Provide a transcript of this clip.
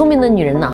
聪明的女人呢？